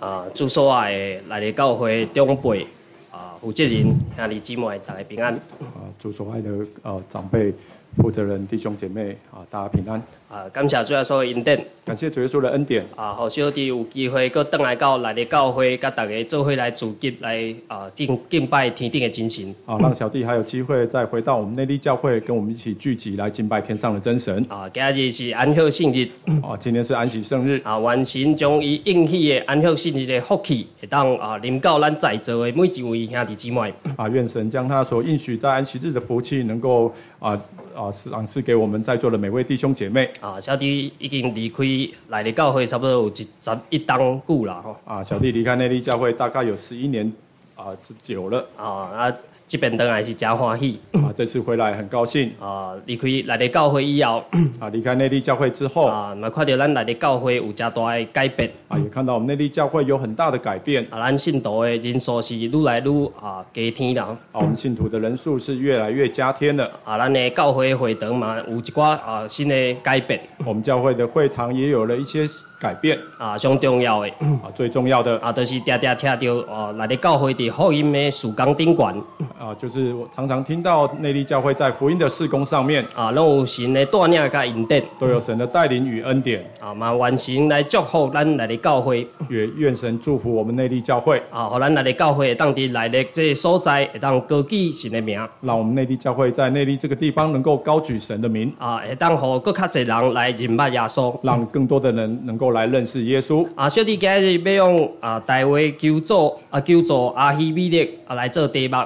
啊，住所爱的来日教会长辈啊，负责人兄弟姊妹，大家平安。啊，主所爱的啊长辈、负责人、弟兄姐妹啊，大家平安。啊，感谢主耶稣的恩典。感谢主耶稣的恩典。啊，好小弟有机会搁倒来到来的教会，甲大家做伙来组织来啊敬敬拜天顶的真神。啊，让小弟还有机会再回到我们内地教会，跟我们一起聚集来敬拜天上的真神。啊，今日是安息圣日。啊，今天是安息圣日。啊，完成将伊应许的安息圣日的福气，会当啊临到咱在座的每一位兄弟姊妹。啊，愿神将他所应许在安息日的福气，能够啊啊是赏赐给我们在座的每位弟兄姐妹。啊，小弟已经离开来的教会差不多有一十一当久了吼。啊，小弟离开内地教会大概有十一年啊之久了。啊啊，这边当然是真欢喜。啊，这次回来很高兴。啊，离开来日教会以后。啊，离开内地教会之后。啊，嘛看到咱来日教会有真大的改变。啊，也看到我们内地教会有很大的改变。啊，咱信徒的人数是愈来愈啊加添了。啊，我们信徒的人数是越来越加添了。啊，咱的教会会堂嘛有一寡啊新的改变。我们教会的会堂也有了一些改变。啊，上重要的。啊，最重要的。啊，就是常常听到哦，来的教会的福音的曙光顶管。啊，就是我常常听到内地教会在福音的事工上面。啊，拢有神的带领甲恩典，都有神的带领与恩典。啊，嘛完成来祝福咱来的教会，也愿神祝福我们内地教会。啊，互咱来的教会当地来日这所在会当高举神的名，让我们内地教会在内地这个地方能够高举神的名。啊，会当互更较侪人来认捌耶稣，让更多的人能够来认识耶稣啊。小弟今日要用啊大卫求助啊求助阿希米勒啊来做题目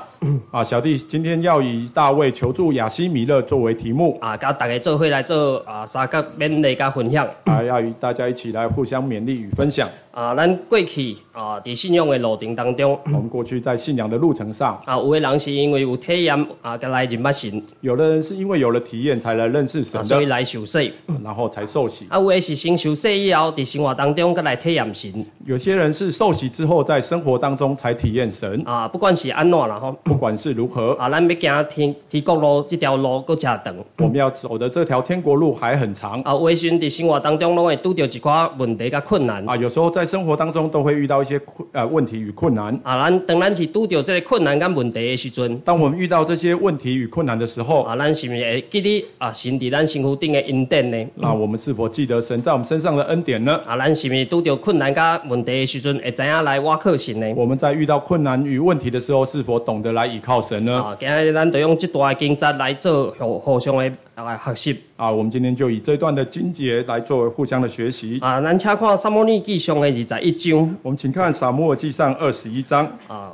啊，小弟今天要以大卫求助亚西米勒作为题目啊，甲大家做伙来做啊三个勉励甲分享啊，要与大家一起来互相勉励与分享啊。咱过去啊，伫信仰的路程当中，我们过去在信仰的路程上啊，有的人是因为有体验啊，才来认捌神；有的人是因为有了体验才来认识神，所以来受洗，然后才受洗。啊，有的是先受洗以后，伫生活当中才来体验神；有些人是受洗之后，在生活当中才体验神啊。不管是安怎啦吼，不管是如何啊，咱要行天天国路这条路搁真长，我们要走的这条天国路还很长啊。有时伫生活当中拢会拄到一寡问题甲困难啊。有时候在生活当中都会遇到一些困呃问题与困难啊。咱当然是拄到这个困难跟问题的时阵，当我们遇到这些问题与困难的时候啊，咱是毋是会记得啊神伫咱身躯顶的恩典呢？那我们是否记得神在我们身上的恩典呢？啊，咱是毋是拄到困难甲问题的时阵，会知影来挖靠神呢？我们在遇到困难与问题的时候，是否懂得来依靠神呢？啊，今日咱就用这段经节来做互互相的来学习。啊，我们今天就以这段的经节来作为互相的学习。啊，咱请看《撒母尼记上》的二十一章。我们请看《撒母耳记上》二十一章。啊，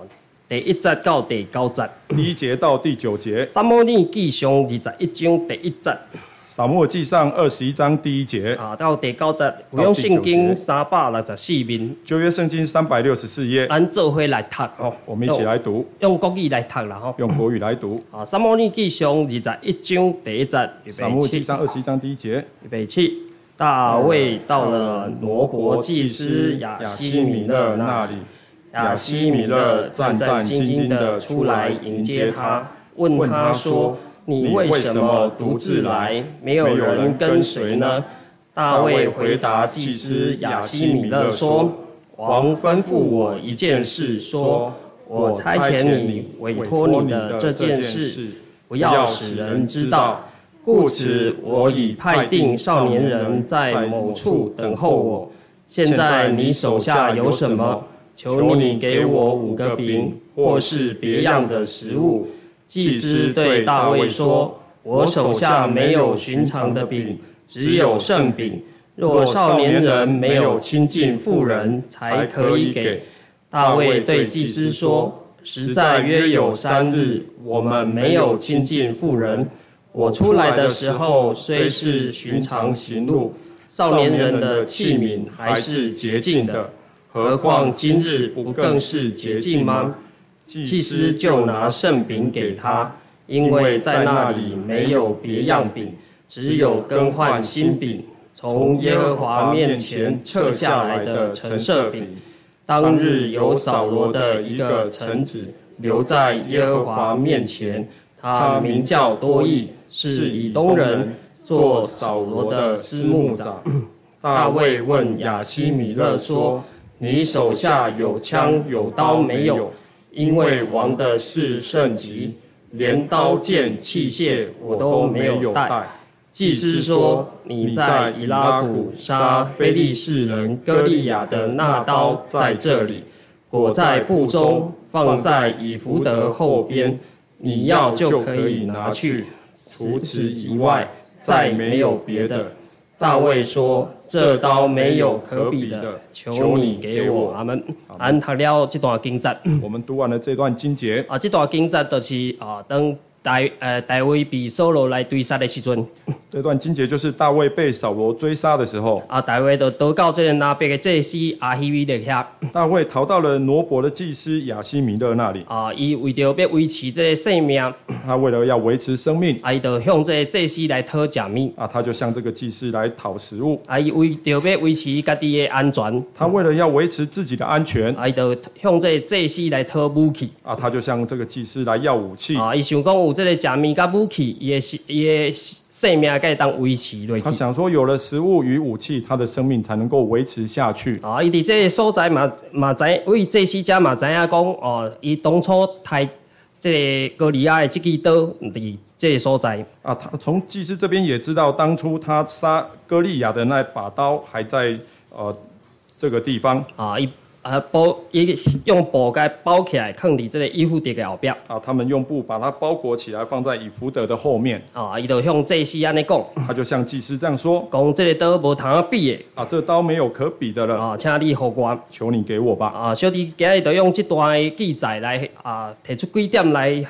第一节到第九节。第一节到第九节。《撒母尼记上》二十一章第一节。撒母耳记上二十一章第一节。啊，到第九节，用圣经三百六十四面，旧约圣经三百六十四页，按做会来读。哦，我们一起来读，用国语来读啦吼，用国语来读。啊。撒母耳记上二十一章第一节，撒母耳记上二十一章第一节，预备起，大卫到了挪国祭司亚西米勒那里，亚西米勒战战兢兢的出来迎接他，问他说。你为什么独自来，没有人跟随呢？大卫回答祭司亚西米勒说：“王吩咐我一件事，说我差遣你委托你的这件事，不要使人知道。故此，我已派定少年人在某处等候我。现在你手下有什么？求你给我五个饼，或是别样的食物。”祭司对大卫说：“我手下没有寻常的饼，只有圣饼。若少年人没有亲近妇人，才可以给。”大卫对祭司说：“实在约有三日，我们没有亲近妇人。我出来的时候虽是寻常行路，少年人的器皿还是洁净的，何况今日不更是洁净吗？”祭司就拿圣饼给他，因为在那里没有别样饼，只有更换新饼，从耶和华面前撤下来的陈设饼。当日有扫罗的一个臣子留在耶和华面前，他名叫多益，是以东人，做扫罗的司牧长。大卫问亚西米勒说。你手下有枪有刀没有？因为王的是圣级，连刀剑器械我都没有带。祭司说：“你在以拉谷杀非利士人歌利亚的那刀在这里，裹在布中，放在以弗德后边。你要就可以拿去。除此以外，再没有别的。”大卫说：“这刀没有可比的，求你给我。”阿门。安读了这段经节，我们读完了这段经节。啊，这段经节就是啊，当。大呃，大卫被扫罗来追杀的时阵，这段经节就是大卫被扫罗追杀的时候。啊，大卫就得到这个那边的祭司亚希米勒遐。大卫逃到了挪伯的祭司亚希米勒那里。啊，伊为着要维持这个性命，他为了要维持生命，啊，伊就向这个祭司来讨假命。啊，他就向这个祭司来讨食物。啊，伊为着要维持家己的安全，他为了要维持自己的安全，啊，伊就向这个祭司来讨武器。啊，他就向这个祭司来要武器。啊，伊想讲有这个假命甲。武器也是也生命该当维持落去。他想说，有了食物与武器，他的生命才能够维持下去。啊，伊伫这个所在嘛嘛知，为这些家嘛知影讲，哦，伊当初太这个哥利亚的这支刀伫这个所在。啊，他从祭司这边也知道，当初他杀哥利亚的那把刀还在呃这个地方。啊，伊。啊，包伊用布盖包起来，放伫这个伊福德的后边。啊，他们用布把它包裹起来，放在以福德的后面。啊，伊就向祭司安尼讲。他就向祭司这样说：讲这个刀无通比的。啊，这刀没有可比的了。啊，请你给我，求你给我吧。啊，小弟今日就用这段记载来啊，提出几点来。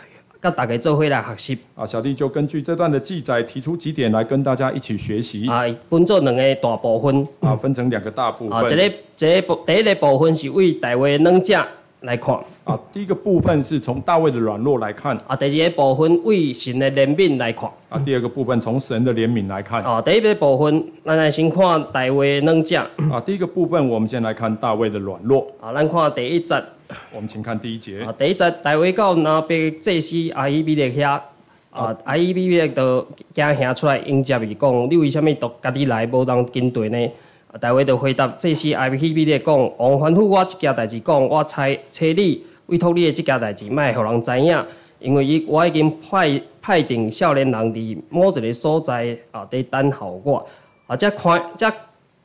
跟大家做伙来学习啊！小弟就根据这段的记载提出几点来跟大家一起学习啊。分作两个大部分啊，分成两个大部分啊。这个这个部第一个部分是为大卫软弱来看啊。第一个部分是从大卫的软弱来看啊。第二个部分为神的怜悯来看啊。第二个部分从神的怜悯来看啊。第一个部分，咱来先看大卫软弱啊。第一个部分，我们先来看大卫的软弱啊。咱看第一节。我们请看第一节。啊，第一节大卫到那边祭司阿伊比勒遐，啊，阿伊比勒就惊兄出来迎接伊，讲你为什么独家己来，无当跟队呢？大卫就回答祭司阿伊比勒讲，王吩咐我一件代志，讲我差差你委托你的这件代志，莫互人知影，因为伊我已经派派定少年人伫某一个所在啊，伫等候我，啊，才看才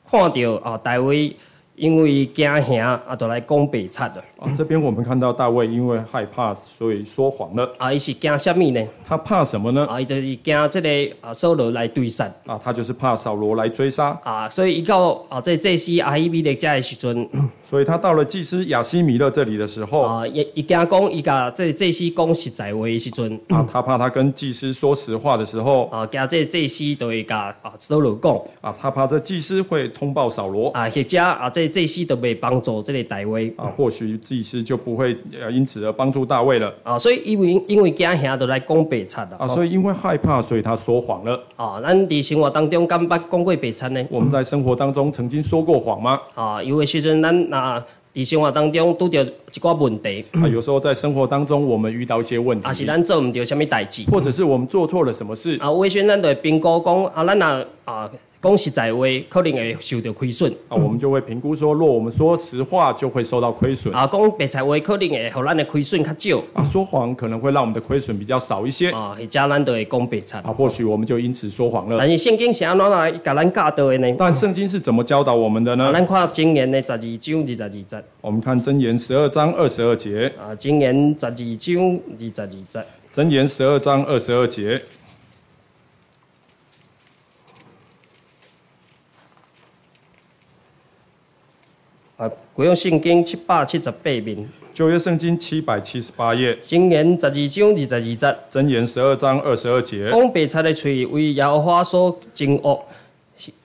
看到啊，大卫。因为惊吓啊，就来讲白贼的。啊，这边我们看到大卫因为害怕，所以说谎了。啊，伊是惊什么呢？他怕什么呢？啊，伊就是惊这个啊，扫罗来追杀。啊，他就是怕扫罗来追杀。啊，所以一到啊，这这些阿伊米勒家的时阵。所以他到了祭司亚西米勒这里的时候，啊，一一惊讲，伊甲这这些讲实在话的时阵，啊，他怕他跟祭司说实话的时候，啊，惊这这些都会甲啊扫罗讲，啊，他怕这祭司会通报扫罗，啊，或者啊，这这些都未帮助这个大卫，啊，或许祭司就不会呃因此而帮助大卫了，啊，所以因为因为惊吓都来讲白贼啊，所以因为害怕，所以他说谎了，啊，咱伫生活当中敢捌讲过白贼呢？我们在生活当中曾经说过谎吗？啊，有的时阵咱那。在生活当中拄着一寡问题，啊，有时候在生活当中我们遇到一些问题，啊，是咱做唔到什么代志，或者是我们做错了什么事，啊，有时咱就会评估讲，啊，咱若啊。讲实在话，可能会受到亏损啊。我们就会评估说，若我们说实话，就会受到亏损啊。讲白菜话，可能会和咱的亏损较少啊。说谎可能会让我们的亏损比较少一些啊。加咱都会讲白菜啊。或许我们就因此说谎了。但是圣经是安怎来教咱教导的呢？但圣经是怎么教导我们的呢？咱看箴言的十二章二十二节。我们看箴言十二章二十二节啊。箴言十二章二十二节。箴言十二章二十二节。啊，古用圣经七百七十八面。旧约圣经七百七十八页。箴言十二章二十二节。箴言十二章二十二节。讲白菜的嘴为耶和华所惊恶，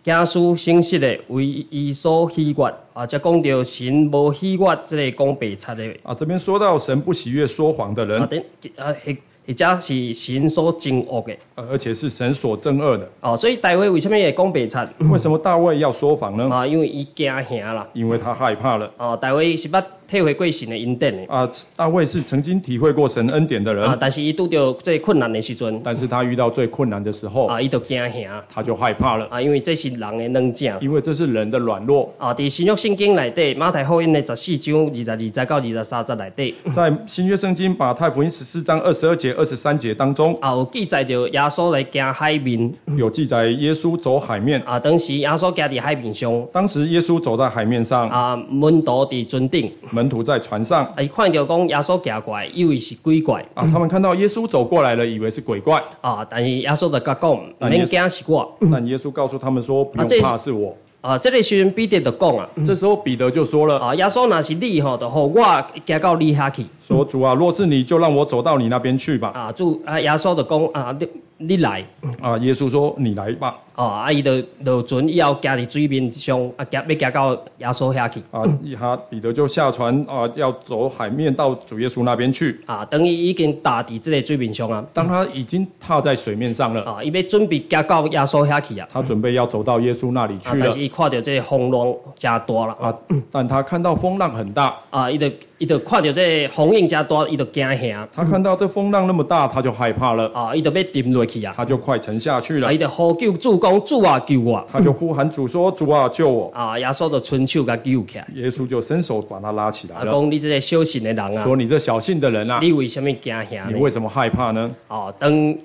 假书信实的为伊所喜悦。啊，则讲到神无喜悦这个讲白菜的。啊，这边说到神不喜悦说谎的人。啊，等啊，迄或者是神所憎恶的。呃而且是神所憎恶的。哦，所以大卫为什么也讲白贼？为什么大卫要说谎呢？啊，因为伊惊吓啦。因为他害怕了。哦，大卫是捌体会过神的恩典的。啊，大卫是曾经体会过神恩典的人，啊，但是伊拄到最困难的时阵，但是他遇到最困难的时候，啊，伊就惊吓。他就害怕了。啊，因为这是人的软弱。因为这是人的软弱。啊，伫新约圣经内底，马太福音的十四章二十二节到二十三节内底，在新约圣经马太福音十四章二十二节、二十三节当中，啊，有记载着耶稣来行海面。有记载耶稣走海面。啊，当时耶稣行伫海面上。当时耶稣走在海面上。啊，门徒伫船顶。门徒在船上。啊，伊看到讲耶稣行过来，以为是鬼怪。啊，他们看到耶稣走过来了，以为是鬼怪。啊，但是耶稣就甲讲，免惊是我。但耶稣告诉他们说，不用怕是我。啊，这个时阵彼得就讲啊，这时候彼得就说了，啊，耶稣若是你吼，就互我行到你下去。说主啊，若是你就让我走到你那边去吧。啊，主啊，耶稣就讲啊，你你来。啊，耶稣说你来吧。哦，啊，伊就落船以后，行伫水面上，啊，行要行到耶稣遐去。啊，哈彼得就下船啊，要走海面到主耶稣那边去。啊，等于已经踏伫这个水面上啊。当他已经踏在水面上了。啊，伊要准备行到耶稣遐去啊。他准备要走到耶稣那里去了。但是伊看到这个风浪真大了。啊，但他看到风浪很大。啊，伊就伊就看到这风浪加大，伊就惊吓。他看到这风浪那么大，他就害怕了。啊，伊就要沉落去啊。他就快沉下去了。啊，伊就呼救主讲主啊救我！他就呼喊主说：“主啊，救我！”啊，耶稣就伸手甲救起来。耶稣就伸手把他拉起来了。讲你这个小信的人啊，说你这小信的人啊，你为什么惊吓？你为什么害怕呢？哦，当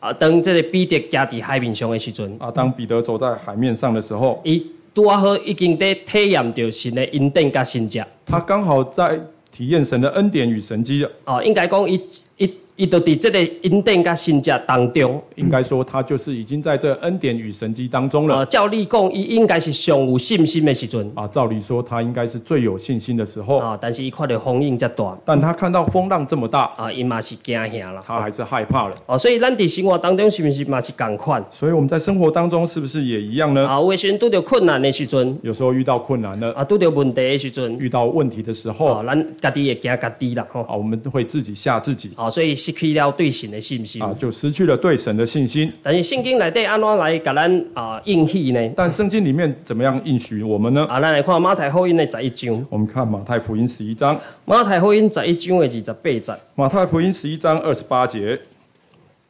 啊当这个彼得行伫海面上的时阵，啊，当彼得走在海面上的时候，伊拄好已经在体验着神的恩典甲神迹。他刚好在体验神的恩典与神迹了。哦，应该讲伊伊。伊都伫这个恩典甲神迹当中，应该说他就是已经在这恩典与神迹当中了。啊，照理讲，伊应该是上有信心的时阵。啊，照理说他应该是最有信心的时候。啊，但是伊看到风浪这大，但他看到风浪这么大，啊，伊嘛是惊吓了。他还是害怕了。哦，所以咱伫生活当中是不是嘛是共款？所以我们在生活当中是不是也一样呢？啊，有时阵拄着困难的时阵，有时候遇到困难了。啊，拄着问题的时阵，遇到问题的时候，啊，咱家己也惊家己啦。啊，我们会自己吓自己。啊，所以失去了对。神的信心啊，就失去了对神的信心。但是圣经内底安怎来给咱啊应许呢？但圣经里面怎么样应许我们呢？啊，咱来看马太福音的十一章。我们看马太福音十一章。马太福音十一章的二十八节。马太福音十一章二十八节。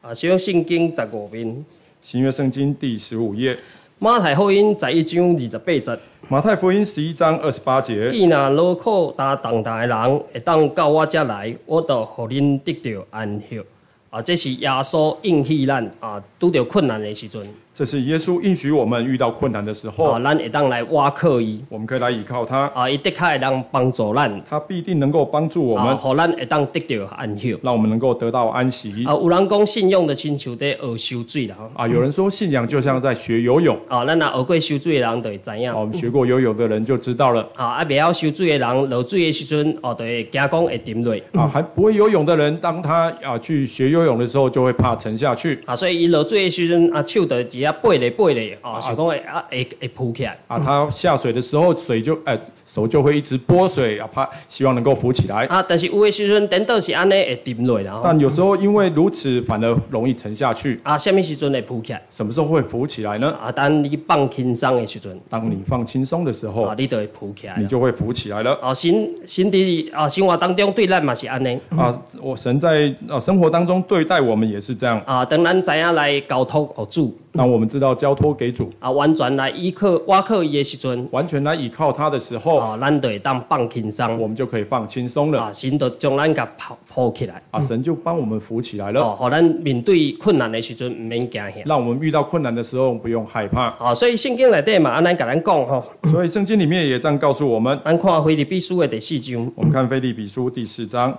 啊，新约圣经十五面。新约圣经第十五页。马太福音十一章二十八节。马太福音十一章二十八节。伊若劳苦担重担的人，会当到我遮来，我就互恁得到安息。啊，这是耶稣应许咱啊，拄着困难的时阵。这是耶稣应许我们遇到困难的时候，啊，咱会当来挖靠伊，我们可以来依靠他，啊，伊的确会当帮助咱，他必定能够帮助我们，好，咱会当得到安息，让我们能够得到安息。啊，有人讲信用的亲像在学修水啦，啊，有人说信仰就像在学游泳，啊，咱若学过修水的人就会知影，我们学过游泳的人就知道了，啊，啊，未晓修水的人落水的时阵，哦，就会惊讲会沉落，啊，还不会游泳的人，当他啊去学游泳的时候，就会怕沉下去，啊，所以伊落水的时阵，啊，手就直接背咧背咧。哦，是讲会啊会会浮起来啊，他下水的时候水就哎手就会一直拨水啊，怕希望能够浮起来啊。但是有的时阵等到是安尼会沉落然后，但有时候因为如此反而容易沉下去啊。什么时阵会浮起来？什么时候会浮起来呢？啊，当你放轻松的时阵，当你放轻松的时候啊，你就会浮起来，你就会浮起来了。啊，神神的啊生活当中对咱嘛是安尼啊，我神在啊生活当中对待我们也是这样啊。等咱怎样来交托哦主？当我们知道交托给主啊，完全来依靠、挖靠伊的时阵，完全来依靠他的时候啊，咱就会当放轻松，我们就可以放轻松了。啊，神就将咱甲抱抱起来。啊，神就帮我们扶起来了。哦，好，咱面对困难的时阵唔免惊吓，让我们遇到困难的时候不用害怕。啊。所以圣经内底嘛，安尼甲咱讲吼，所以圣经里面也这样告诉我们。咱看腓立比书的第四章，我们看腓立比书第四章，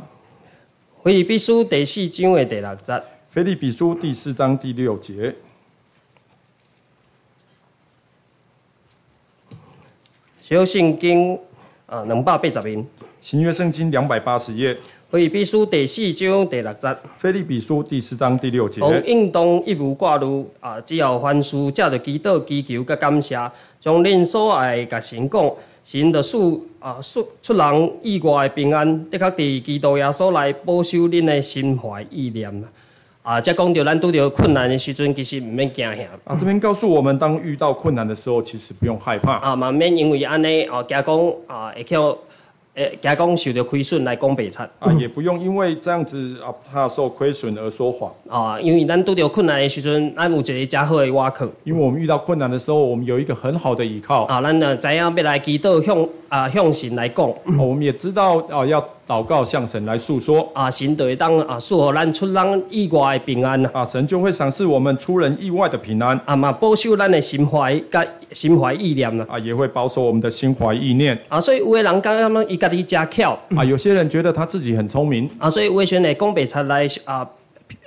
腓立比书第四章的第六节，腓立比书第四章第六节。小圣经啊，两百八十页。新约圣经两百八十页。腓立比书第四章第六节，菲利比书第四章第六节，从应当一无挂虑啊，只要凡事借着祈祷、祈求、甲感谢，将恁所爱甲神讲，神的使啊出出人意外的平安，的确伫基督耶稣内保守恁的心怀意念。啊，则讲到咱拄着困难的时阵，其实毋免惊吓。啊，这边告诉我们，当遇到困难的时候，其实不用害怕。啊，嘛免因为安尼哦，惊讲啊，会叫诶，惊讲受到亏损来讲白贼。啊，也不用因为这样子啊怕受亏损而说谎。啊，因为咱拄着困难的时阵，咱有一个较好的依靠。因为我们遇到困难的时候，我们有一个很好的依靠。啊，咱呢知影要来祈祷向啊向神来讲。我们也知道啊要。祷告向神来诉说。啊，神就会当啊，赐予咱出人意外的平安。啊，神就会赏赐我们出人意外的平安。啊嘛，保守咱的心怀甲心怀意念啊，也会保守我们的心怀意念。啊，所以有的人讲他们伊家己加巧。啊，有些人觉得他自己很聪明。啊，所以有的选会讲白贼来啊。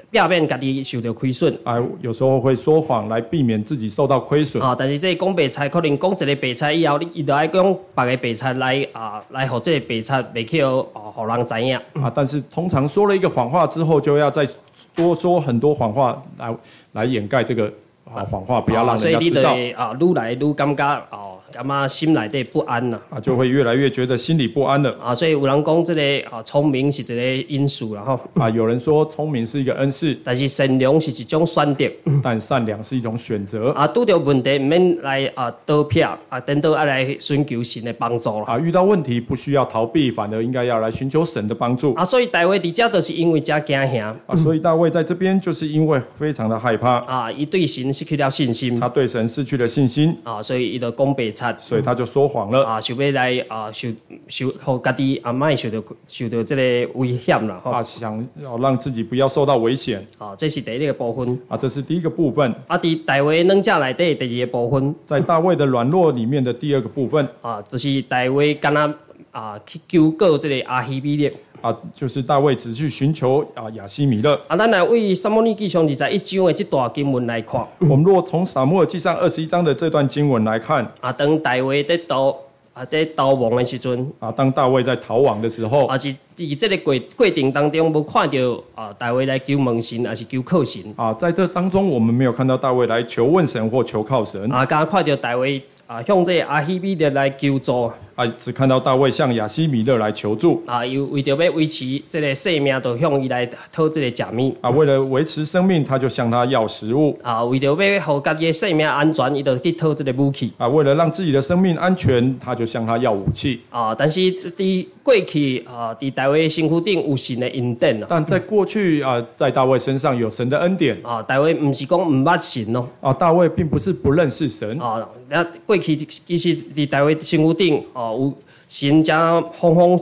避免家己受到亏损啊，有时候会说谎来避免自己受到亏损啊。但是这讲白菜，可能讲一个白菜以后，你伊就爱讲别个白菜来啊，来互这个白菜袂去哦，互人知影啊。但是通常说了一个谎话之后，就要再多说很多谎话来来掩盖这个啊谎话，不要让人家知道。所以你得啊，愈来愈感觉哦。感觉心内底不安呐，啊，就会越来越觉得心里不安了。啊，所以有人讲这个啊，聪明是一个因素然后啊，有人说聪明是一个恩赐，但是善良是一种选择，但善良是一种选择。啊，拄到问题唔免来啊躲避啊，等到啊来寻求神的帮助啊，遇到问题不需要逃避，反而应该要来寻求神的帮助。啊，所以大卫伫家都是因为遮惊吓。啊，所以大卫在这边就是因为非常的害怕。啊，一对神失去了信心，他对神失去了信心。啊，所以伊就讲白贼，所以他就说。谎了啊！想要来啊，受受，互家己啊，莫受到受到这个危险了啊！想要让自己不要受到危险啊！这是第一个部分啊！这是第一个部分啊！伫大卫软弱内底第二个部分，在大卫的软弱里面的第二个部分啊，就是大卫敢若啊去救过这个阿希比勒。啊，就是大卫只去寻求啊亚西米勒。啊，咱来为撒母耳记上二十一章的这段经文来看。我们若从撒母耳记上二十一章的这段经文来看，啊，当大卫在逃啊在逃亡的时阵，啊，当大卫在逃亡的时候，啊是。在这个过过程当中，无看到啊大卫来求问神，还是求靠神啊？在这当中，我们没有看到大卫来求问神或求靠神啊。刚看到大卫啊，向这阿希米勒来求助啊，只看到大卫向亚西米勒来求助啊。又为着要维持这个生命，就向伊来讨这个假米啊。为了维持生命，他就向他要食物啊。为着要互家己生命安全，伊就去讨这个武器啊。为了让自己的生命安全，他就向他要武器啊。但是伫过去啊，伫大卫身躯顶有神的恩典但在过去啊，在大卫身上有神的恩典啊。大卫唔是讲唔捌神咯啊，大卫并不是不认识神啊。那过去其实伫大卫身躯顶哦，有神将丰丰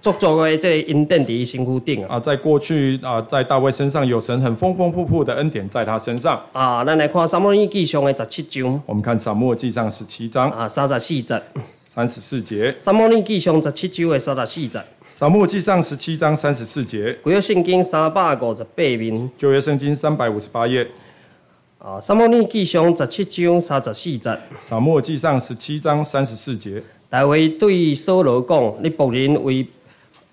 足足的这恩典伫身躯顶啊。在过去啊，在大卫身上有神很丰丰富富的恩典在他身上啊。咱来看撒母耳记上的十七章，我们看撒母耳记上十七章啊，三十四节。三十四节，撒母耳记上十七章的三十四节。撒母耳记上十七章三十四节。旧约圣经三百五十八面。旧约圣经三百五十八页。啊，撒母耳记上十七章三十四节。撒母耳记上十七章三十四节。大卫对扫罗讲：“你仆人为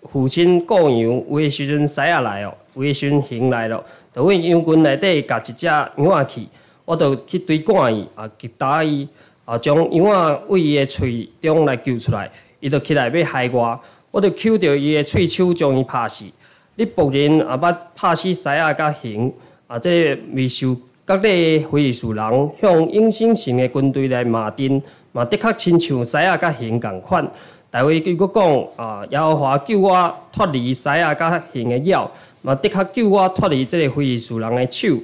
父亲过羊，为时阵狮仔来哦，为时阵熊来了，就往羊群内底夹一只羊仔去，我就去追赶伊，啊，击打伊。”啊，将羊仔为伊的喙中来救出来，伊就起来要害我，我就揪着伊的喙手将伊拍死。你仆人也，捌拍死狮仔甲熊，啊，这未受各地非利士人向应星神的军队来骂阵，嘛的确亲像狮仔甲熊共款。大卫佮佫讲啊，耶和华救我脱离狮仔甲熊的咬，嘛的确叫我脱离即个非利士人的手。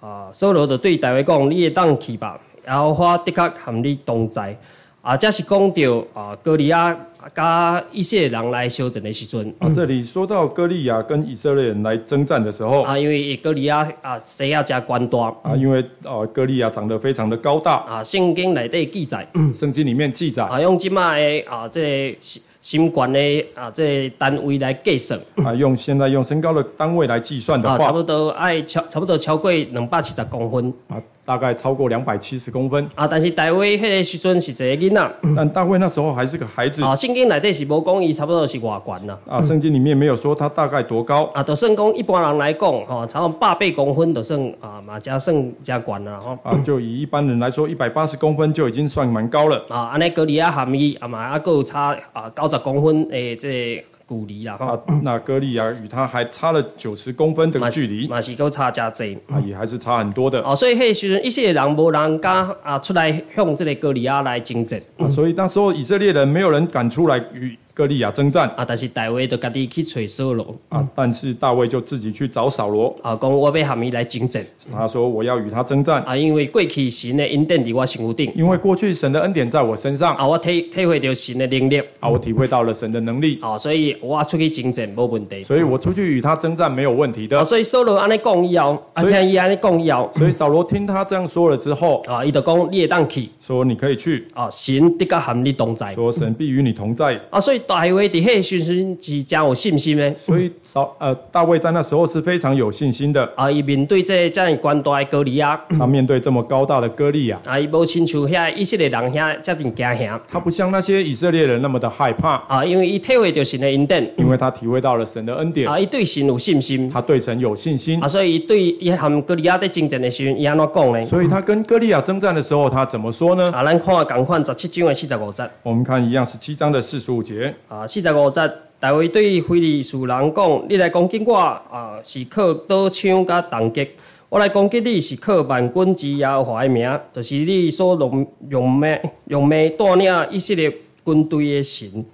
啊，所罗就对大卫讲：你会当去吧。然后我的确含你同在，啊，这是讲到啊，哥利亚加以色列人来修整的时阵。啊，这里说到哥利亚跟以色列人来征战的时候。啊，因为哥利亚啊，谁要加官大。啊，因为啊，哥利亚长得非常的高大。啊，圣经内底记载。圣经里面记载。啊，用今麦啊，这心悬的啊，这个单位来计算啊，用现在用身高的单位来计算的啊，差，不多爱超差不多超过两百七十公分啊，大概超过两百七十公分。啊。但是大卫迄个时阵是一个囡仔但大卫那时候还是个孩子啊，圣经内底是无讲伊差不多是偌悬啦。啊，圣经里面没有说他大概多高啊，就算讲一般人来讲，吼、差不多百八公分就算啊，嘛加算加悬啦，吼、啊，就以一般人来说，一百八十公分就已经算蛮高了。啊，安尼格里亚含伊啊嘛，啊，还有差啊九十公分诶，这个距离啦，哈、啊，那歌利亚与他还差了九十公分的距离，嘛是够差加济。啊，也还是差很多的。哦，所以迄时阵，一些人无人敢啊出来向这个格里亚来竞争啊所以那时候以色列人没有人敢出来与歌利亚征战。啊，但是大卫就家己去找扫罗。啊，但是大卫就自己去找扫罗，啊，讲我要含伊来征战。他说我要与他征战，啊，因为过去神的恩典伫我身躯顶因为过去神的恩典在我身上。啊，我体体会到神的能力。啊，我体会到了神的能力，啊，所以我出去征战无问题。所以我出去与他征战没有问题啊，的。所以扫罗安尼讲以后，啊，听伊安尼讲以后，所以扫罗听他这样说了之后，啊，伊就讲你会当去说你可以去，啊，神的确含你同在。说神必与你同在。啊，所以大卫伫迄个时阵是真有信心的。所以扫呃大卫在那时候是非常有信心的，啊，伊面对这这样宽大的哥利亚。他面对这么高大的歌利亚，啊，伊无亲像遐以色列人遐遮尔惊吓。他不像那些以色列人那么的害怕，啊，因为伊体会到神的恩典。因为他体会到了神的恩典，啊，伊对神有信心。他对神有信心。啊，，所以伊对伊含哥利亚在征战的时阵，伊安怎讲呢？所以他跟歌利亚征战的时候，他怎么说呢？啊，咱看共款十七章的四十五节。我们看一样十七章的四十五节，啊，四十五节，大卫对非利士人讲：你来攻击我啊，是靠刀枪甲重击；我来攻击你是靠万军之耶和华的名，就是你所用用命用命带领以色列军队的神。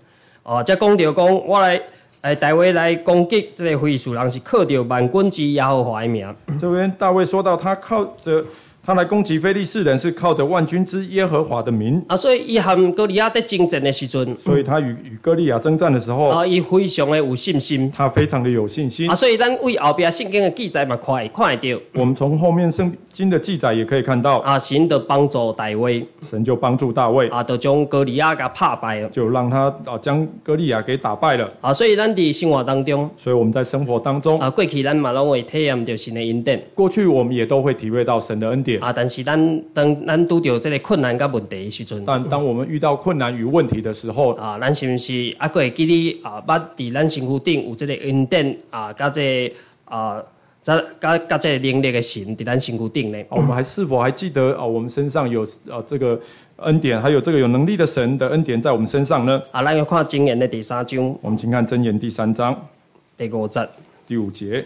哦、则讲着讲，我来诶，大卫来攻击这个非利士人是靠着万军之耶和华的名。这边大卫说到，他靠着他来攻击非利士人，是靠着万军之耶和华的名，啊，所以伊和哥利亚在征战的时阵，所以他与与哥利亚征战的时候，啊，伊非常的有信心。他非常的有信心啊，。所以咱为后边圣经的记载嘛，看会看会到。我们从后面圣经的记载也可以看到，啊，神的帮助大卫，神就帮助大卫，啊，就将哥利亚给打败了。就让他啊将哥利亚给打败了。啊，所以咱伫生活当中，所以我们在生活当中，啊，过去咱嘛拢会体验到神的恩典，过去我们也都会体会到神的恩典，啊，但是咱当咱拄着这个困难跟问题的时阵，但当我们遇到困难与问题的时候，啊，咱是不是还佫会记你啊，捌伫咱身躯顶有这个恩典啊，甲这个啊，甲甲甲这个能力的神伫咱身躯顶呢？啊我们还是否还记得啊？我们身上有啊这个恩典，还有这个有能力的神的恩典在我们身上呢？啊，咱要看箴言的第三章我们请看箴言第三章第五节。第五节，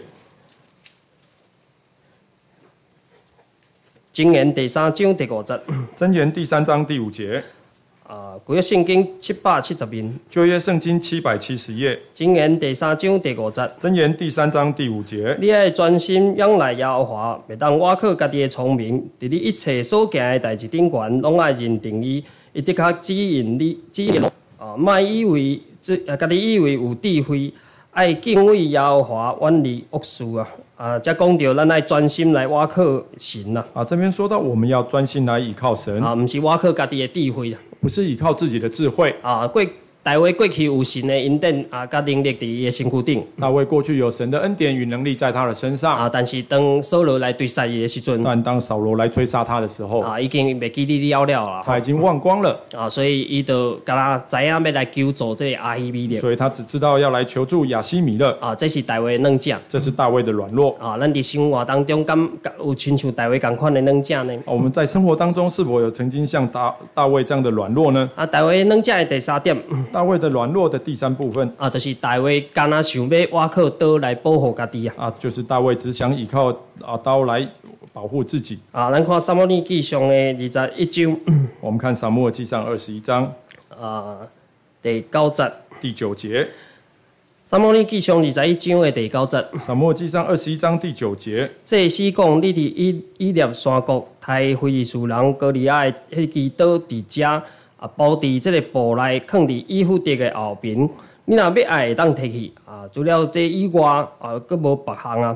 箴言第三章第五节，箴言第三章第五节，啊，旧约圣经七百七十面，旧约圣经七百七十页，箴言第三章第五节，箴言第三章第五节，你爱专心仰赖耶和华，袂当倚靠家己的聪明，伫你一切所行的代志顶悬，拢爱认定伊，伊的确指引你，指引你啊，莫以为自啊，家己以为有智慧，爱敬畏耶和华，远离恶事啊。啊，才讲到咱爱专心来挖靠神呐，啊，这边说到我们要专心来倚靠神，啊，毋是挖靠家己的智慧啦。不是倚靠自己的智慧。啊，过大卫过去有神的恩典啊，甲能力伫伊的身躯顶大卫过去有神的恩典与能力在他的身上，啊，但是当扫罗来追杀伊的时阵但当扫罗来追杀他的时候，啊，已经袂记哩了了啦。他已经忘光了，啊，所以伊就敢若知影要来救助这个阿希米勒所以他只知道要来求助亚西米勒，啊，这是大卫的软弱这是大卫的软弱。啊。咱伫生活当中，敢敢有亲像大卫共款的软弱呢？啊我们在生活当中是否有曾经像大大卫这样的软弱呢？啊，大卫软弱的第三点大卫的软弱的第三部分啊，就是大卫敢若想要挖靠刀来保护家己啊。啊，就是大卫只想依靠啊刀来保护自己。啊，咱看撒母耳记上的二十一章 我们看撒母耳记上二十一章啊第九节。第九节，撒母耳记上二十一章的第九节，撒母耳记上二十一章第九节，这是讲你伫伊伊列山国，太非利士人哥利亚的迄支刀伫遮啊，包伫即个布内，放伫以弗德的后边。你若要爱，会当摕去啊。除了这以外，啊，佫无别项啊。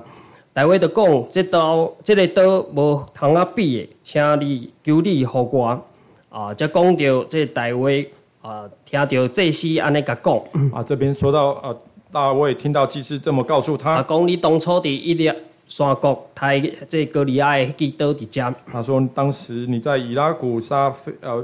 大卫就讲，即刀，即个刀无通啊比的，请你求你互我啊。则讲到这大卫啊，听到祭司安尼甲讲，啊，这边说到啊，大卫听到祭司这么告诉他啊，讲你当初伫伊粒山国，台这哥利亚的迄支刀伫遮，他说当时你在伊拉古杀非呃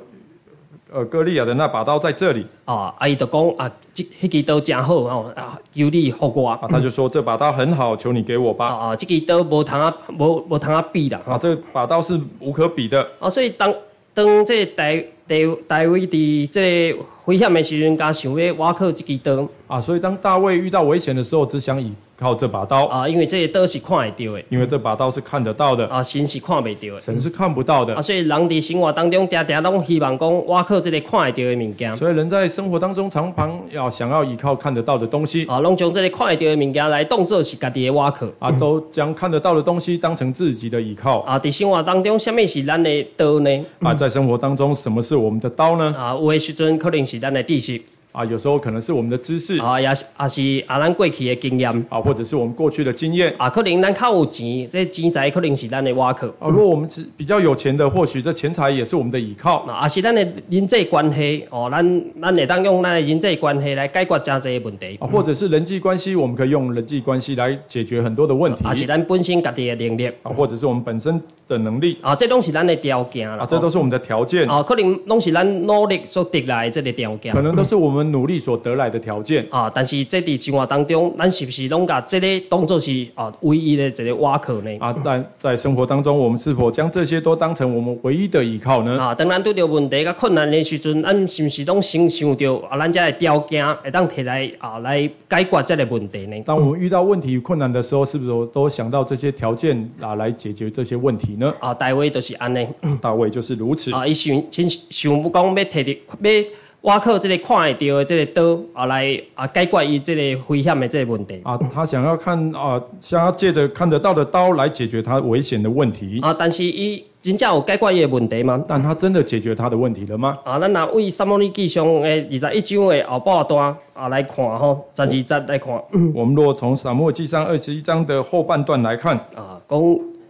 呃哥利亚的那把刀在这里。啊，啊伊就讲啊，这迄支刀真好哦，啊，求你互我，啊，他就说这把刀很好，求你给我啊吧。啊，即支刀无通啊，无无通啊比啦，啊，，这把刀是无可比的。啊，所以当当这个大大大卫伫这个危险的时阵，甲想要挖靠这支刀。啊，所以当大卫遇到危险的时候，只想依靠这把刀，啊，因为这些刀是看会到的，因为这把刀是看得到的，啊，神是看袂到的。神是看不到的啊，。所以人伫生活当中，常常拢希望讲，我靠，这个看会到的物件，所以人在生活当中常常要想要依靠看得到的东西啊，拢将这个看会到的物件来当做是家己的我靠。啊，都将看得到的东西当成自己的依靠啊，伫生活当中，什么是咱的刀呢？啊。在生活当中，什么是我们的刀呢？啊，有的时阵可能是咱的知识，啊，有时候可能是我们的知识啊，也是也是啊，咱过去的经验，啊，或者是我们过去的经验啊，可能咱较有钱，这钱财可能是咱的我靠。啊。如果我们是比较有钱的，或许这钱财也是我们的依靠啊，也是咱的人际关系哦，咱咱会当用咱的人际关系来解决真济的问题，啊，或者是人际关系，我们可以用人际关系来解决很多的问题啊是咱本身家己的能力啊，或者是我们本身的能力啊，这都是咱的条件啦啊，。这都是我们的条件，啊，可能拢是咱努力所得来的这个条件可。能都是我们努力所得来的条件。啊，但是这伫生活当中，咱是不是拢把这个当做是啊唯一的一个瓦靠呢？啊，在在生活当中，我们是否将这些都当成我们唯一的依靠呢？啊，当然拄着问题甲困难的时阵，咱是不是拢先想着啊，咱遮的条件会当摕来啊来解决这个问题呢？当我们遇到问题困难的时候，是不是都想到这些条件啊来解决这些问题呢？啊，大卫就是安尼大卫就是如此啊，伊想先想不讲要摕着要瓦靠这个看会到的这个刀啊来啊解决伊这个危险的这个问题。啊，他想要看啊，想要借着看得到的刀来解决他危险的问题，啊，但是伊真正有解决伊的问题吗？但他真的解决他的问题了吗？啊，咱若为《撒摩尼记上》诶二十一章的后半段啊来看吼，十二节来看我们若从撒母耳记上二十一章的后半段来看，啊，讲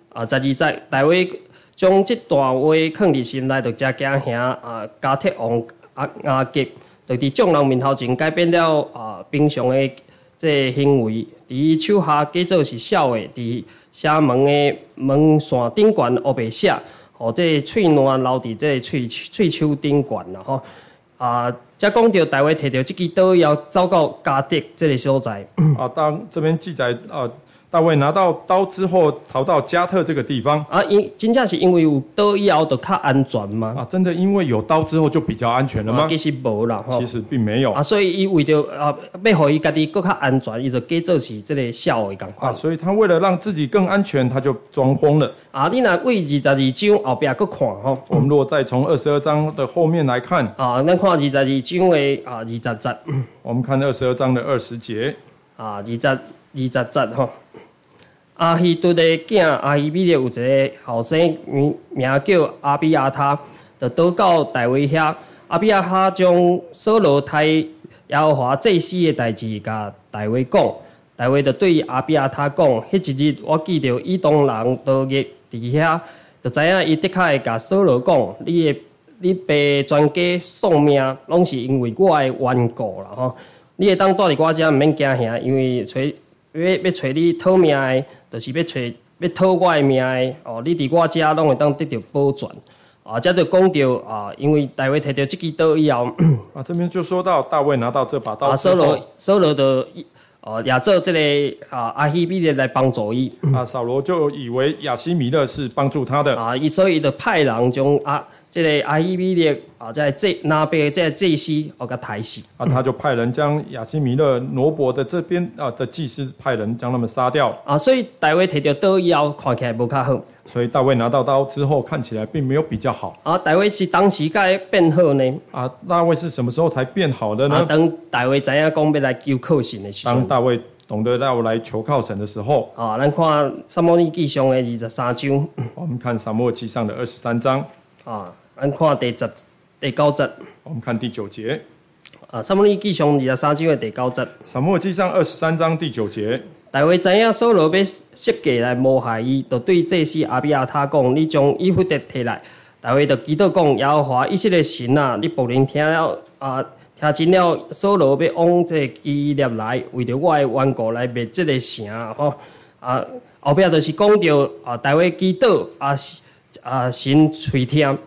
啊十二节，大卫将即段话放伫心内，就遮惊兄啊加铁王啊亚吉，就伫众人面头前改变了啊平常的这个行为，伫伊手下假做是痟的，伫城门的门线顶悬乌白写，吼这个喙烂留伫这个喙喙手顶悬啦吼。啊，则讲到大卫摕到即支刀以后，走到加迪这个所在。啊，当这边记载啊，大卫拿到刀之后逃到加特这个地方啊，因真正是因为有刀以后就较安全吗？啊，真的因为有刀之后就比较安全了吗？啊其实无啦其。实并没有啊，所以伊为着啊，要互伊家己更较安全，伊就假做是这个笑的共啊，所以他为了让自己更安全，他就装疯了。啊，你若为二十二章后壁搁看吼，我们如果再从二十二章的后面来看，啊，咱看二十二章的啊二十节，我们看二十二章的二十节，啊二十二十节吼。阿希顿的囝阿希米勒有一个后生名名叫阿比亚他，就倒到大卫遐。阿比亚他将所罗台耶和华祭司的代志甲大卫讲，大卫就对阿比亚他讲：，迄一日我记着伊东人都日伫遐，就知影伊的确会甲所罗讲：，你的你爸全家丧命，拢是因为我的缘故啦吼。你会当住伫我遮，毋免惊吓，因为找要要找你讨命的，就是要找要讨我的命的。哦，你伫我遮拢会当得到保全。啊，这就讲到啊，因为大卫摕到即支刀以后，啊，这边就说到大卫拿到这把刀啊，扫罗，扫罗就哦也做即、个啊阿希比勒来帮助伊。啊，扫罗就以为亚希米勒是帮助他的，啊，伊所以就派人将啊，即、个阿希比勒啊，即个祭拿伯即个祭司，哦，甲杀死。啊，他就派人将亚西米勒罗伯的这边啊的祭司派人将他们杀掉，啊，所以大卫摕到刀以后，看起来无较好。所以大卫拿到刀之后看起来并没有比较好啊，大卫是当时该变好呢？啊。大卫是什么时候才变好的啊，呢？当大卫知影讲要来求靠神的时候，当大卫懂得要来求靠神的时候，啊，咱看撒母耳记上的二十三章，我们看撒母耳记上的二十三章，啊，咱看第十、第九节，我们看第九节。啊，撒母耳记上二十三章的第九节，撒母耳记上二十三章第九节，大卫知影扫罗要设计来谋害伊，就对祭司阿比亚他讲：你将以弗得摕来，大卫就祈祷讲，耶和华以色列神啊，你仆人听了啊，听真了，扫罗要往这基列来，为着我的缘故来灭这个城吼。啊，后壁就是讲着啊，大卫祈祷啊啊，神垂听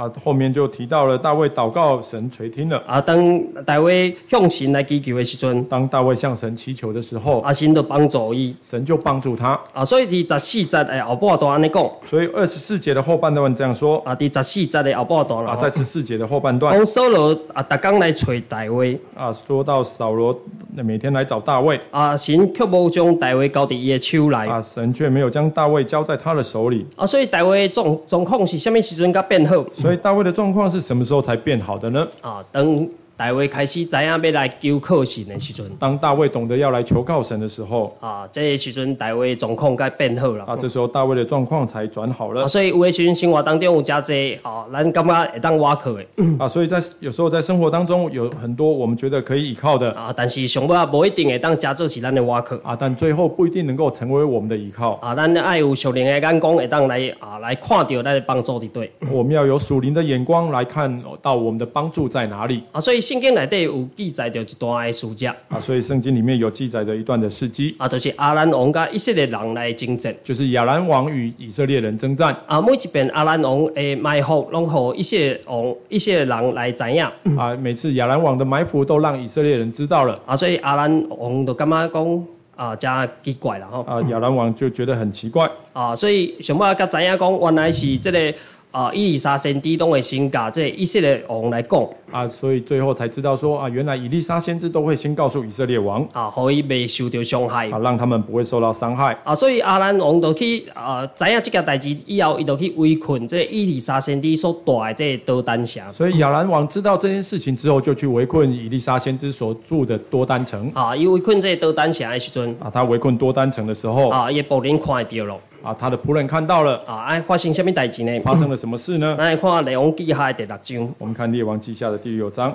啊，后面就提到了大卫祷告，神垂听了。啊，当大卫向神来祈求的时阵，当大卫向神祈求的时候，啊，神就帮助伊，神就帮助他。啊，所以第十四节的后半段安尼讲，所以二十四节的后半段这样说。啊，第十四节的后半段啊，在十四节的后半段，讲扫罗啊，逐工来找大卫。啊，说到扫罗每天来找大卫。啊，神却无将大卫交伫伊的手内。啊，神却没有将大卫交在他的手里。啊，所以大卫状状况是虾米时阵甲变好？所以大卫的状况是什么时候才变好的呢？啊，等。大卫开始知影要来求靠神的时阵，当大卫懂得要来求靠神的时候，啊，这时阵大卫状况该变好了。啊，这时候大卫的状况才转好了。啊，所以有的时阵生活当中有加济，啊，咱感觉会当挖靠的。啊，所以在有时候在生活当中有很多我们觉得可以依靠的。啊，但是上尾无一定会当加做是咱的挖靠。啊，但最后不一定能够成为我们的依靠。啊，咱爱有属灵的眼光会当来啊来看到咱的帮助的对。我们要有属灵的眼光来看到我们的帮助在哪里。啊，所以圣经内底有。记载着一段的事迹啊，所以圣经里面有记载着一段的事迹啊，就是阿兰王甲以色列人来征战，就是亚兰王与以色列人征战啊。每一遍亚兰王的埋伏，拢互一些王、一些人来知影啊。每次亚兰王的埋伏都让以色列人知道了啊，所以亚兰王就感觉讲啊，真奇怪了吼啊。亚兰王就觉得很奇怪啊，所以想要甲知影讲，原来是这个。啊，伊丽莎先知都会先甲这以色列王来讲啊，所以最后才知道说啊，原来伊丽莎先知都会先告诉以色列王啊，可以未受到伤害啊，让他们不会受到伤害啊。所以阿兰王就去啊，知影这件代志以后，伊就去围困这伊丽莎先知所住的这多丹城。所以亚兰王知道这件事情之后，就去围困伊丽莎先知所住的多丹城啊。伊围困这多丹城的时阵啊，他围困多丹城的时候啊，也仆人看到了。啊，他的仆人看到了啊，哎，发生什么代志呢？发生了什么事呢？来 看《列王记下》第六章。我们看《列王记下》的第六章，《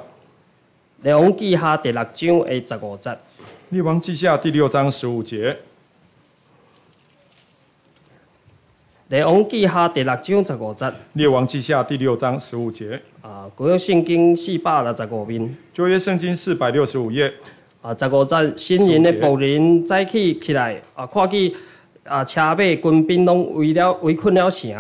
列王记下》第六章的十五节。《列王记下》第六章十五节。《列王记下》第六章十五节。《列王记下》第六章十五节。啊，古约圣经四百六十五面。旧约圣经四百六十五页。啊，十五节，新人的仆人早起起来啊，看见。啊，车马军兵拢围了围困了城。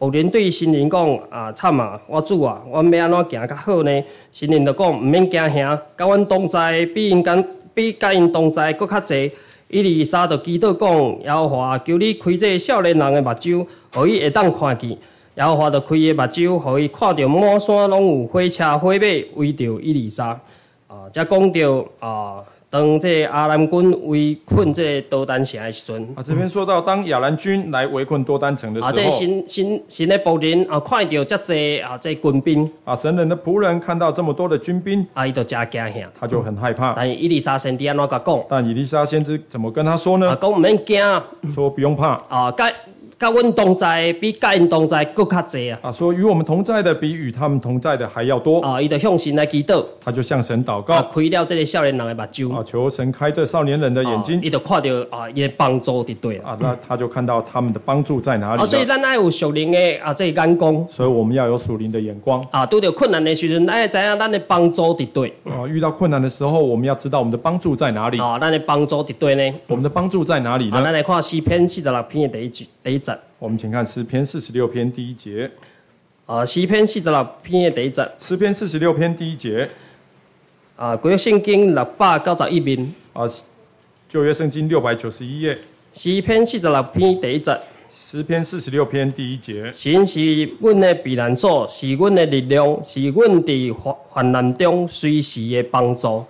有人对新人讲：啊，惨啊！我主啊，我要安怎行较好呢？新人就讲：毋免惊吓，甲阮同在比因敢比甲因同在搁较济。伊二三就祈祷讲：耶和华求你开这少年人的目睭，互伊会当看见。耶和华就开伊目睭，互伊看到满山拢有火车火马围着伊二三。啊，则讲到啊。当这阿兰军围困这多丹城的时阵，啊，这边说到当亚兰军来围困多丹城的时候，啊，这新新新的仆人啊，看到这多啊，这军兵啊，神人的仆人看到这么多的军兵，啊，伊就加惊吓，他就很害怕。但伊丽莎先知安怎讲？但伊丽莎先知怎么跟他说呢？啊，讲唔免惊，说不用怕。啊，该。甲阮同在比甲因同在更较济啊！啊，说与我们同在的比与他们同在的还要多啊！伊就向神来祈祷，他就向神祷告，啊开了这个少年人的目睭啊！求神开这少年人的眼睛，伊就看到啊，伊的帮助伫对啊！那他就看到他们的帮助在哪里啊！所以咱爱有属灵的啊，这眼光，所以我们要有属灵的眼光啊！拄着困难的时阵，咱要知影咱的帮助伫对啊！遇到困难的时候，我们要知道我们的帮助在哪里啊！咱的帮助伫对呢？我们的帮助在哪里呢？咱来看诗篇四十六篇的第一句第一节。我们请看诗篇四十六篇第一节。啊，诗篇四十六篇的第一节。诗篇四十六篇第一节。啊，旧约圣经六百九十一面。啊，旧约圣经六百九十一页。诗篇四十六篇第一节。诗篇四十六篇第一节。神是阮的避难所，是阮的力量，是阮伫患患难中随时的帮助。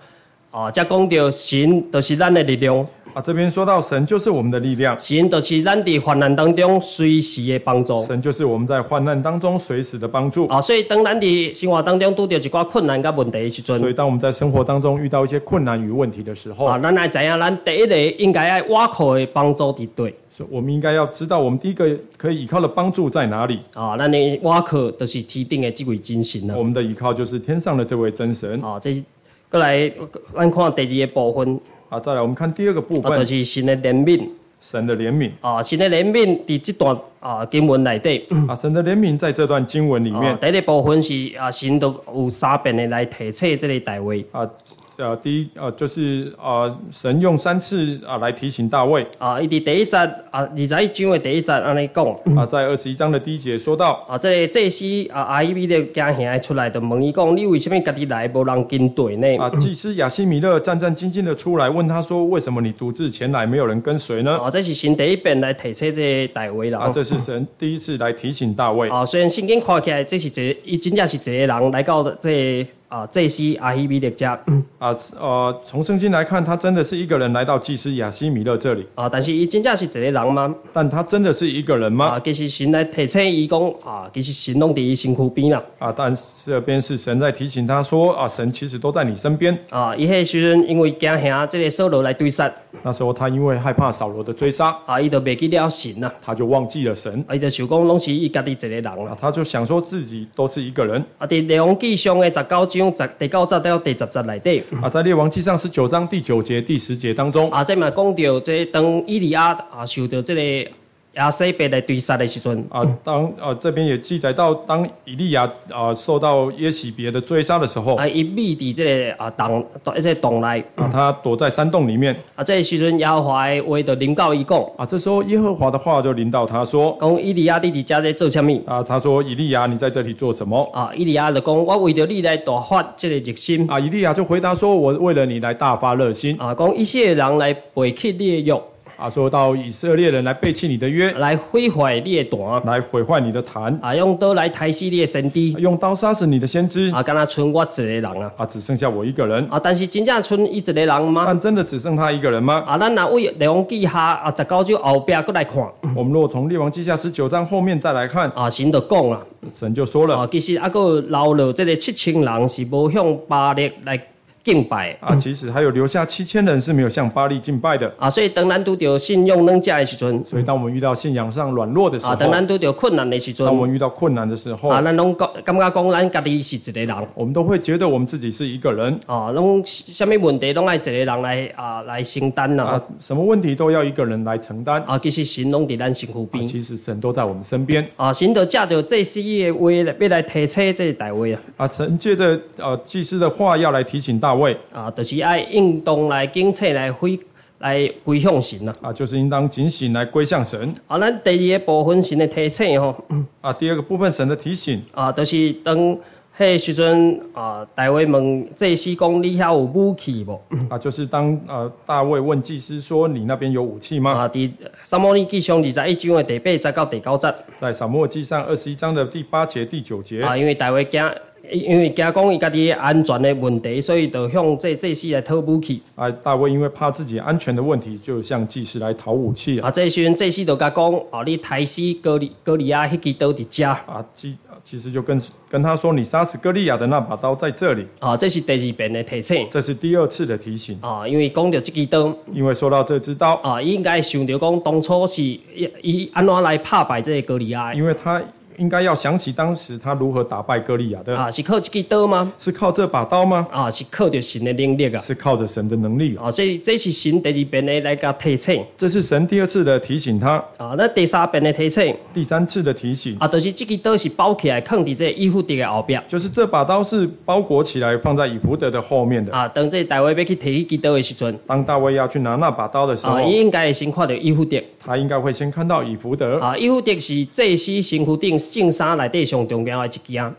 啊，则讲到神就是咱的力量。啊，这边说到神就是我们的力量，神就是咱伫患难当中随时的帮助。神就是我们在患难当中随时的帮助。啊，所以当咱伫生活当中遇到一寡困难甲问题的时阵，所以当我们在生活当中遇到一些困难与问题的时候，啊，咱来知影咱第一个应该爱挖苦的帮助伫对。所以我们应该要知道我们第一个可以依靠的帮助在哪里。啊，那你挖苦就是天定的这位真神了。我们的依靠就是天上的这位真神。啊，这过来咱看第二个部分。啊，再来我们看第二个部分，就是神的怜悯。神的怜悯啊，神的怜悯在这段啊经文内底啊，神的怜悯在这段经文里面啊，第一个部分是啊，神都有三遍的来提醒这个大卫啊。呃，第一呃，就是啊，神用三次啊来提醒大卫啊，伊伫第一节啊，二十一章的第一节安尼讲啊，在二十一章的第一节说到啊，这个祭司啊，阿伊米勒家兄出来，就问伊讲，你为什么家己来无人跟队呢？啊，祭司亚西米勒战战兢兢的出来问他说，为什么你独自前来，没有人跟随呢？啊，这是神第一遍来提醒这个大卫啦。啊，这是神第一次来提醒大卫。啊，虽然圣经看起来这是一，伊真正是一个人来到这。啊，这是阿希米勒家啊，呃，从圣经来看，他真的是一个人来到祭司亚西米勒这里啊。但是，伊真正是一个人吗？但他真的是一个人吗？啊，其实神来提醒伊讲啊，其实神拢伫伊身躯边啦。啊，但这边是神在提醒他说啊，神其实都在你身边啊。伊迄时阵因为惊吓这个扫罗来追杀，那时候他因为害怕扫罗的追杀啊，伊就忘记了神呐，他就忘记了神，伊就想讲拢是伊家己一个人啦。他就想说自己都是一个人啊。伫列王记上的十九章第九节。到第十节内底啊，在列王记上十九章第九节、第十节当中啊，这嘛讲到这当伊利亚啊受到这个。亚西别来追杀的时阵啊，当啊这边也记载到，当以利亚啊受到耶喜别的追杀的时候，啊，伊秘伫这个啊洞，一些洞内啊，他躲在山洞里面啊。这时阵耶和华的话就临到伊讲啊，这时候耶和华的话就临到他说，讲以利亚弟弟家在做什么啊？他说以利亚你在这里做什么啊？以利亚就讲我为着你来大发这个热心啊。以利亚就回答说，我为了你来大发热心啊。讲一些人来背弃你的约。啊，说到以色列人来背弃你的约，来毁坏你的坛，来毁坏你的坛，啊，用刀来抬死你的先知，用刀杀死你的先知，啊，敢若剩我一个人啊，啊，只剩下我一个人，啊，但是真正剩伊一个人吗？但真的只剩他一个人吗？啊，咱若为列王记下啊十九章后边过来看，我们如果从列王记下十九章后面再来看，啊，神就讲了，神就说了，啊，其实啊个留了这个七千人是无向巴力来。敬拜。啊，其实还有留下七千人是没有向巴利敬拜的。啊，所以当咱拄着信用能加的时阵，所以当我们遇到信仰上软弱的时候，啊，当咱拄着困难的时阵，当我们遇到困难的时候，啊，咱拢感感觉讲咱家己是一个人，我们都会觉得我们自己是一个人。啊，拢什么问题拢爱一个人来啊来承担呐，啊，什么问题都要一个人来承担。啊，其实神拢伫咱身躯边，其实神都在我们身边。啊，神就借着祭司的话来要来提醒这大卫啊，啊，神借着呃祭司的话要来提醒大卫啊，就是。是爱运动来警策来归来归向神呐！啊，就是应当警醒来归向神。啊，咱第二个部分神的提醒吼。啊，第二个部分神的提醒。啊，就是当迄时阵啊，大卫问祭司讲：“你遐有武器无？”啊，就是当呃大卫问祭司说：“你那边有武器吗？”啊，伫撒摩利记上二十一章的第八节到第九节。在撒摩记上二十一章的第八节、第九节。啊，因为大卫惊。因为惊讲伊家己安全的问题，所以就向这这些来讨武器。啊，大卫因为怕自己安全的问题，就向祭司来讨武器啊。这时阵祭司就甲讲：哦，你杀死哥利哥利亚迄支刀伫遮。啊，祭其实就跟跟他说：你杀死哥利亚的那把刀在这里。啊，这是第二遍的提醒。这是第二次的提醒。啊，因为讲到这支刀，因为说到这支刀，啊，应该想到讲当初是伊伊安怎来拍败这个哥利亚。因为他。应该要想起当时他如何打败歌利亚的啊，是靠这把刀吗？是靠这把刀吗？啊，是靠着神的能力啊，是靠着神的能力啊。所以这是神第二遍的来个提醒，这是神第二次的提醒他啊。那第三遍的提醒，第三次的提醒啊，就是这个刀是包起来，放在这伊夫德的后边，就是这把刀是包裹起来放在以弗德的后面的啊。等这大卫要去提这刀的时阵，当大卫要去拿那把刀的时候，应该先看到伊夫德，他应该会先看到以弗德啊。伊夫德是祭司身躯顶圣衫内底。上重要的一件。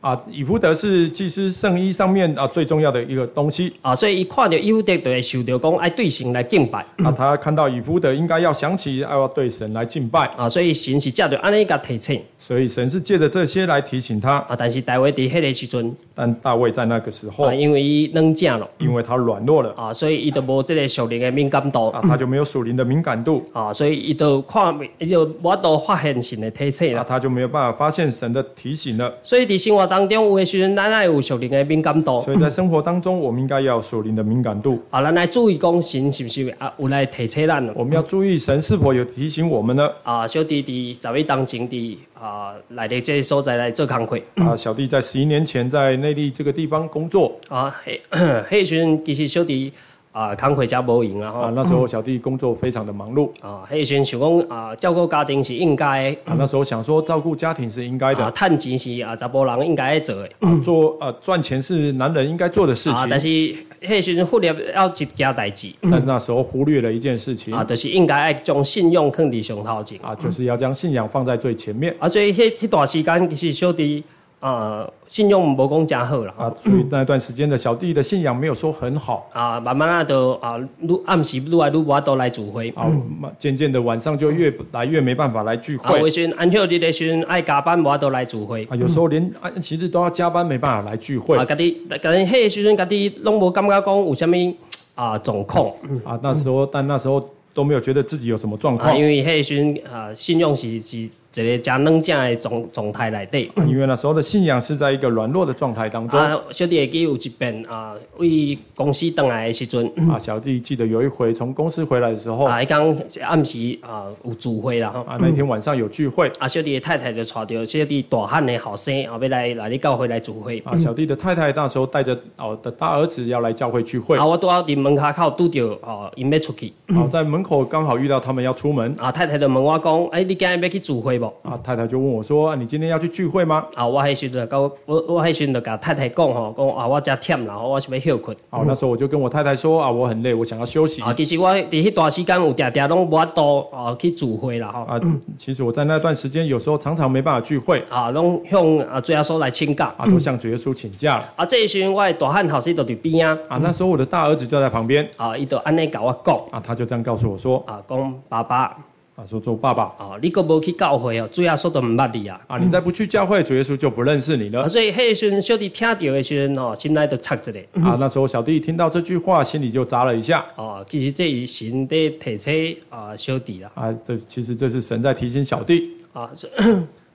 啊，以弗德是祭司圣衣上面啊最重要的一个东西啊，所以一看到以弗德就会受到讲爱对神来敬拜啊。他看到以弗德应该要想起要对神来敬拜啊，所以神是借着安尼个提醒。所以神是借着这些来提醒他啊。但是大卫伫迄个时阵，但大卫在那个时候，因为伊软弱了，因为他软弱了啊，所以伊就无这个属灵的敏感度啊，他就没有属灵的敏感度啊，所以伊都看伊就无都发现神的提醒了，他就没有办法发现神的提醒了。所以伫生活当中有的时阵，咱爱有属灵的敏感度。所以在生活当中，我们应该要属灵的敏感度啊，咱来注意讲神是不是啊有来提醒咱我们要注意神是否有提醒我们呢？啊，小弟弟十位当前的。啊，来的这所在来做工课。啊，小弟在十一年前在内地这个地方工作。啊，嘿，迄时阵其实小弟啊工课才无用啊吼。啊，那时候小弟工作非常的忙碌。啊，迄时阵想讲啊，照顾家庭是应该的，啊，那时候想说照顾家庭是应该的。啊，，趁钱是啊查甫人应该要做的。啊做啊赚钱是男人应该做的事情。啊，但，是迄时阵忽略要一件代志。但那时候忽略了一件事情。啊，就是应该爱将信用放伫上头前。啊，就是要将信仰放在最前面。啊，所以迄迄段时间其实小弟啊信用无讲真好啦。啊，所以那段时间的小弟的信仰没有说很好。啊，慢慢啊，就啊，愈暗时愈来愈无法度来聚会。啊，渐渐的晚上就越来越没办法来聚啊，有会的时阵安休日的时阵爱加班，无都来聚会。啊，有时候连安息日都要加班，没办法来聚会。啊，家己，家己迄个时阵，家己拢无感觉讲有啥物啊状况。啊，那时候但那时候都没有觉得自己有什么状啊，因，为迄个时阵啊，信用是是一个真冷静的状状态内底。因为那时候的信仰是在一个软弱的状态当中啊，小弟会记有一遍啊，为公司倒来的时阵，啊。小弟记得有一回从公司回来的时候啊，迄讲暗时啊有聚会啦。啊，那天晚上有聚会啊，小弟的太太就带着小弟大汉的后生啊，要来来你教会来聚会。啊，小弟的太太那时候带着哦的大儿子要来教会聚会，啊，我拄好伫门口口拄着哦，因要出去。好在门口刚好遇到他们要出门啊，太太就问我讲，哎、你今日要去聚会无？啊，太太就问我说：“啊你今天要去聚会吗啊，我迄时阵就甲我我我迄时阵就甲太太讲吼，讲啊，我真忝啦，我想要休困。？”啊，那时候我就跟我太太说：“啊，我很累，我想要休息。啊，其实我伫迄段时间有定定拢无法度啊去聚会啦吼。啊，其实我在那段时间有时候常常没办法聚会啊，拢向啊最后所来请假。啊，都向主耶稣请假了啊，这时阵我的大汉后生就伫边啊，啊。那时候我的大儿子就在旁边啊，伊就安尼甲我讲啊，他就这样告诉我说啊，讲爸爸啊，说做爸爸啊，你个无去教会哦，主耶稣都唔捌你啊。啊，你再不去教会，主耶稣就不认识你了啊，所以迄时阵小弟听到的时阵哦，心内就插一个。啊。那时候小弟听到这句话，心里就扎了一下哦，其实这是神在提醒啊小弟啦，啊。这其实这是神在提醒小弟啊，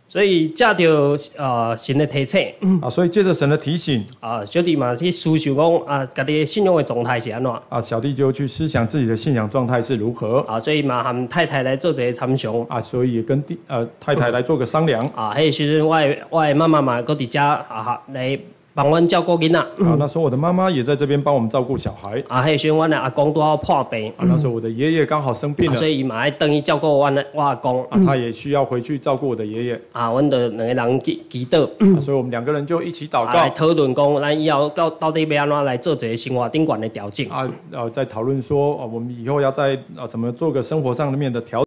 所所以借着呃神的提醒啊，所以借着神的提醒。啊，小弟嘛去思想讲啊，家己的信仰的状态是安怎？啊，小弟就去思想自己的信仰状态是如何。啊，所以嘛和太太来做一个参详。啊，所以跟弟呃太太来做个商量。啊，迄个时阵我的我的妈妈嘛，搁伫遮啊来帮阮照顾囡仔啊。那时候我的妈妈也在这边帮我们照顾小孩啊，迄个时阵阮的阿公拄好破病，啊。那时候我的爷爷刚好生病了啊所以伊嘛爱等伊照顾阮的我阿公啊，他也需要回去照顾我的爷爷啊，阮的两个人祈祈祷。啊，所以我们两个人就一起祷啊，来告讨论讲，咱以后到到底要安怎来做一个生活顶悬的调整。啊，呃，在讨论说啊，我们以后要在啊怎么做个生活上面的调